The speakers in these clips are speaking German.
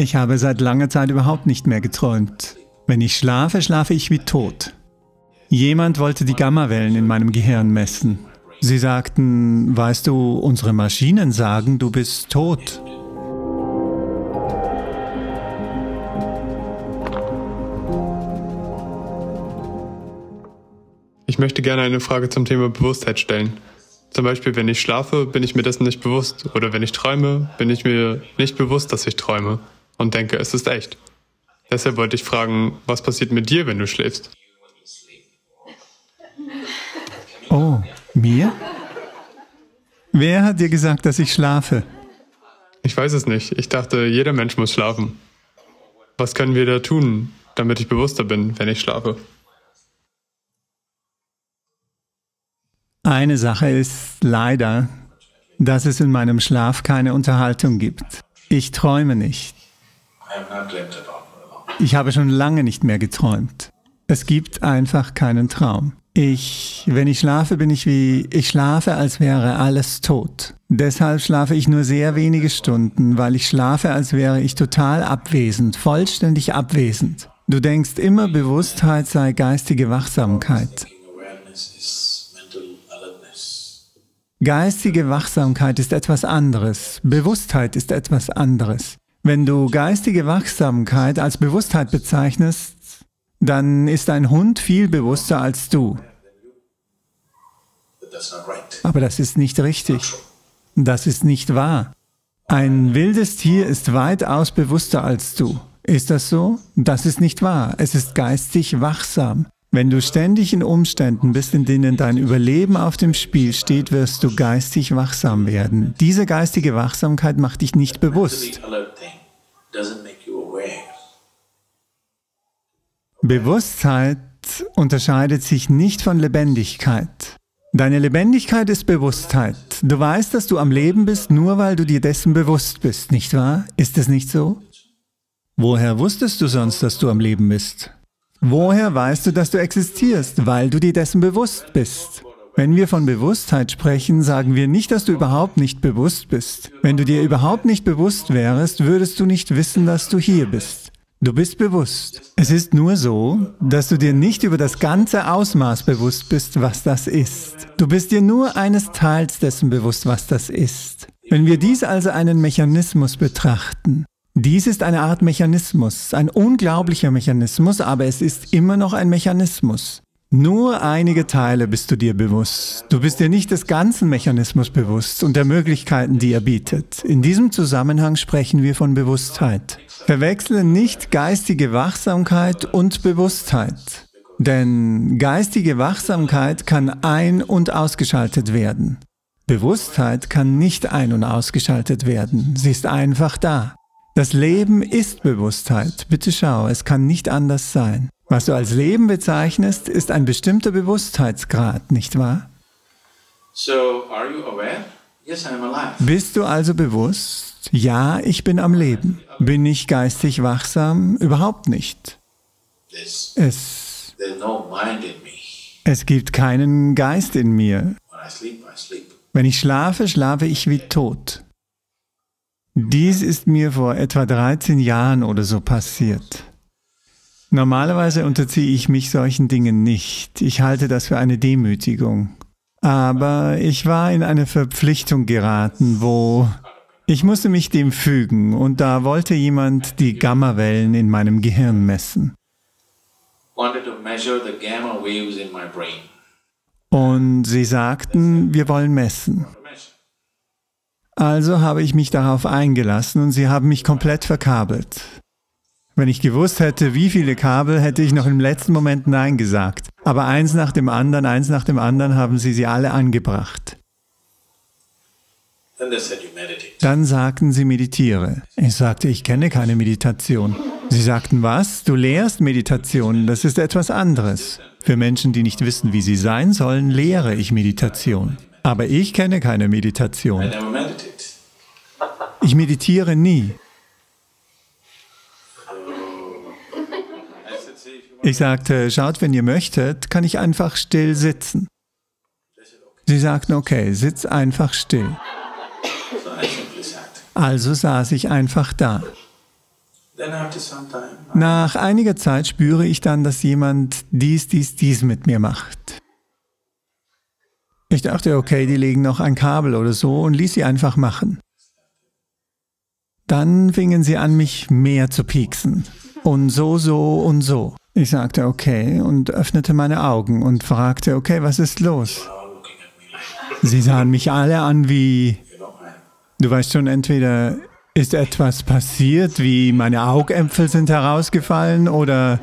Ich habe seit langer Zeit überhaupt nicht mehr geträumt. Wenn ich schlafe, schlafe ich wie tot. Jemand wollte die Gammawellen in meinem Gehirn messen. Sie sagten, weißt du, unsere Maschinen sagen, du bist tot. Ich möchte gerne eine Frage zum Thema Bewusstheit stellen. Zum Beispiel, wenn ich schlafe, bin ich mir dessen nicht bewusst. Oder wenn ich träume, bin ich mir nicht bewusst, dass ich träume und denke, es ist echt. Deshalb wollte ich fragen, was passiert mit dir, wenn du schläfst? Oh, mir? Wer hat dir gesagt, dass ich schlafe? Ich weiß es nicht. Ich dachte, jeder Mensch muss schlafen. Was können wir da tun, damit ich bewusster bin, wenn ich schlafe? Eine Sache ist leider, dass es in meinem Schlaf keine Unterhaltung gibt. Ich träume nicht. Ich habe schon lange nicht mehr geträumt. Es gibt einfach keinen Traum. Ich, wenn ich schlafe, bin ich wie, ich schlafe, als wäre alles tot. Deshalb schlafe ich nur sehr wenige Stunden, weil ich schlafe, als wäre ich total abwesend, vollständig abwesend. Du denkst immer, Bewusstheit sei geistige Wachsamkeit. Geistige Wachsamkeit ist etwas anderes. Bewusstheit ist etwas anderes. Wenn du geistige Wachsamkeit als Bewusstheit bezeichnest, dann ist ein Hund viel bewusster als du. Aber das ist nicht richtig. Das ist nicht wahr. Ein wildes Tier ist weitaus bewusster als du. Ist das so? Das ist nicht wahr. Es ist geistig wachsam. Wenn du ständig in Umständen bist, in denen dein Überleben auf dem Spiel steht, wirst du geistig wachsam werden. Diese geistige Wachsamkeit macht dich nicht bewusst. Bewusstheit unterscheidet sich nicht von Lebendigkeit. Deine Lebendigkeit ist Bewusstheit. Du weißt, dass du am Leben bist, nur weil du dir dessen bewusst bist, nicht wahr? Ist es nicht so? Woher wusstest du sonst, dass du am Leben bist? Woher weißt du, dass du existierst? Weil du dir dessen bewusst bist. Wenn wir von Bewusstheit sprechen, sagen wir nicht, dass du überhaupt nicht bewusst bist. Wenn du dir überhaupt nicht bewusst wärst, würdest du nicht wissen, dass du hier bist. Du bist bewusst. Es ist nur so, dass du dir nicht über das ganze Ausmaß bewusst bist, was das ist. Du bist dir nur eines Teils dessen bewusst, was das ist. Wenn wir dies also einen Mechanismus betrachten, dies ist eine Art Mechanismus, ein unglaublicher Mechanismus, aber es ist immer noch ein Mechanismus. Nur einige Teile bist du dir bewusst. Du bist dir nicht des ganzen Mechanismus bewusst und der Möglichkeiten, die er bietet. In diesem Zusammenhang sprechen wir von Bewusstheit. Verwechsle nicht geistige Wachsamkeit und Bewusstheit. Denn geistige Wachsamkeit kann ein- und ausgeschaltet werden. Bewusstheit kann nicht ein- und ausgeschaltet werden. Sie ist einfach da. Das Leben ist Bewusstheit. Bitte schau, es kann nicht anders sein. Was du als Leben bezeichnest, ist ein bestimmter Bewusstheitsgrad, nicht wahr? So, are you aware? Yes, I'm alive. Bist du also bewusst? Ja, ich bin am Leben. Bin ich geistig wachsam? Überhaupt nicht. Es, es gibt keinen Geist in mir. Wenn ich schlafe, schlafe ich wie tot. Dies ist mir vor etwa 13 Jahren oder so passiert. Normalerweise unterziehe ich mich solchen Dingen nicht. Ich halte das für eine Demütigung. Aber ich war in eine Verpflichtung geraten, wo ich musste mich dem fügen und da wollte jemand die Gammawellen in meinem Gehirn messen. Und sie sagten, wir wollen messen. Also habe ich mich darauf eingelassen und sie haben mich komplett verkabelt. Wenn ich gewusst hätte, wie viele Kabel, hätte ich noch im letzten Moment Nein gesagt. Aber eins nach dem anderen, eins nach dem anderen haben sie sie alle angebracht. Dann sagten sie, meditiere. Ich sagte, ich kenne keine Meditation. Sie sagten, was? Du lehrst Meditation, das ist etwas anderes. Für Menschen, die nicht wissen, wie sie sein sollen, lehre ich Meditation. Aber ich kenne keine Meditation. Ich meditiere nie. Ich sagte, schaut, wenn ihr möchtet, kann ich einfach still sitzen. Sie sagten, okay, sitz einfach still. Also saß ich einfach da. Nach einiger Zeit spüre ich dann, dass jemand dies, dies, dies mit mir macht. Ich dachte, okay, die legen noch ein Kabel oder so und ließ sie einfach machen. Dann fingen sie an, mich mehr zu pieksen. Und so, so und so. Ich sagte okay und öffnete meine Augen und fragte, okay, was ist los? Sie sahen mich alle an wie, du weißt schon, entweder ist etwas passiert, wie meine Augäpfel sind herausgefallen oder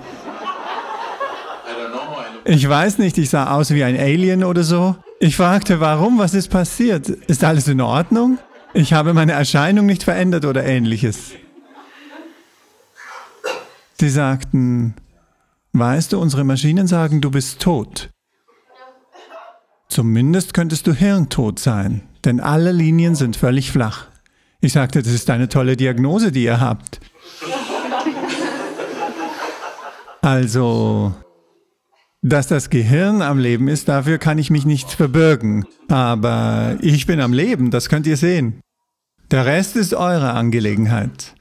ich weiß nicht, ich sah aus wie ein Alien oder so. Ich fragte, warum, was ist passiert? Ist alles in Ordnung? Ich habe meine Erscheinung nicht verändert oder ähnliches. Sie sagten, weißt du, unsere Maschinen sagen, du bist tot. Zumindest könntest du hirntot sein, denn alle Linien sind völlig flach. Ich sagte, das ist eine tolle Diagnose, die ihr habt. Also, dass das Gehirn am Leben ist, dafür kann ich mich nicht verbürgen. Aber ich bin am Leben, das könnt ihr sehen. Der Rest ist eure Angelegenheit.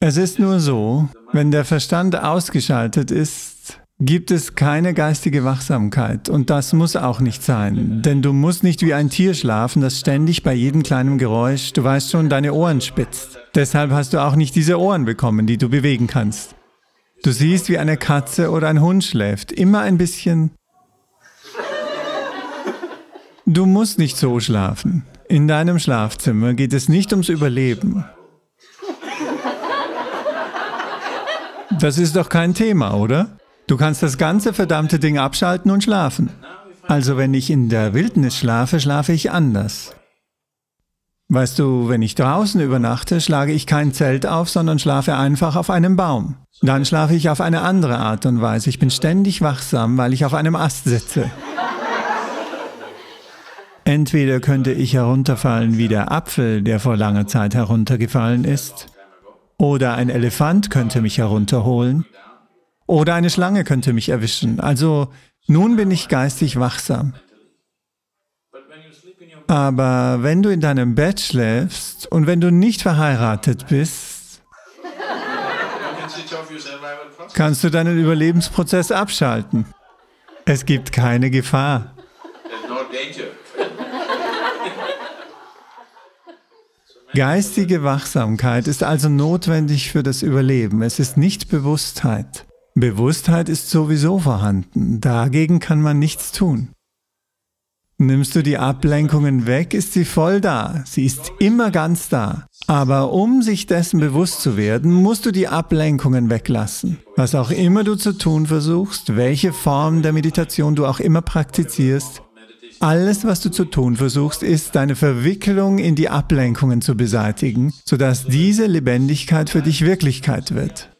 Es ist nur so, wenn der Verstand ausgeschaltet ist, gibt es keine geistige Wachsamkeit. Und das muss auch nicht sein. Denn du musst nicht wie ein Tier schlafen, das ständig bei jedem kleinen Geräusch, du weißt schon, deine Ohren spitzt. Deshalb hast du auch nicht diese Ohren bekommen, die du bewegen kannst. Du siehst, wie eine Katze oder ein Hund schläft. Immer ein bisschen. Du musst nicht so schlafen. In deinem Schlafzimmer geht es nicht ums Überleben. Das ist doch kein Thema, oder? Du kannst das ganze verdammte Ding abschalten und schlafen. Also wenn ich in der Wildnis schlafe, schlafe ich anders. Weißt du, wenn ich draußen übernachte, schlage ich kein Zelt auf, sondern schlafe einfach auf einem Baum. Dann schlafe ich auf eine andere Art und Weise. Ich bin ständig wachsam, weil ich auf einem Ast sitze. Entweder könnte ich herunterfallen wie der Apfel, der vor langer Zeit heruntergefallen ist, oder ein Elefant könnte mich herunterholen. Oder eine Schlange könnte mich erwischen. Also nun bin ich geistig wachsam. Aber wenn du in deinem Bett schläfst und wenn du nicht verheiratet bist, kannst du deinen Überlebensprozess abschalten. Es gibt keine Gefahr. Geistige Wachsamkeit ist also notwendig für das Überleben. Es ist nicht Bewusstheit. Bewusstheit ist sowieso vorhanden. Dagegen kann man nichts tun. Nimmst du die Ablenkungen weg, ist sie voll da. Sie ist immer ganz da. Aber um sich dessen bewusst zu werden, musst du die Ablenkungen weglassen. Was auch immer du zu tun versuchst, welche Form der Meditation du auch immer praktizierst, alles, was du zu tun versuchst, ist, deine Verwicklung in die Ablenkungen zu beseitigen, sodass diese Lebendigkeit für dich Wirklichkeit wird.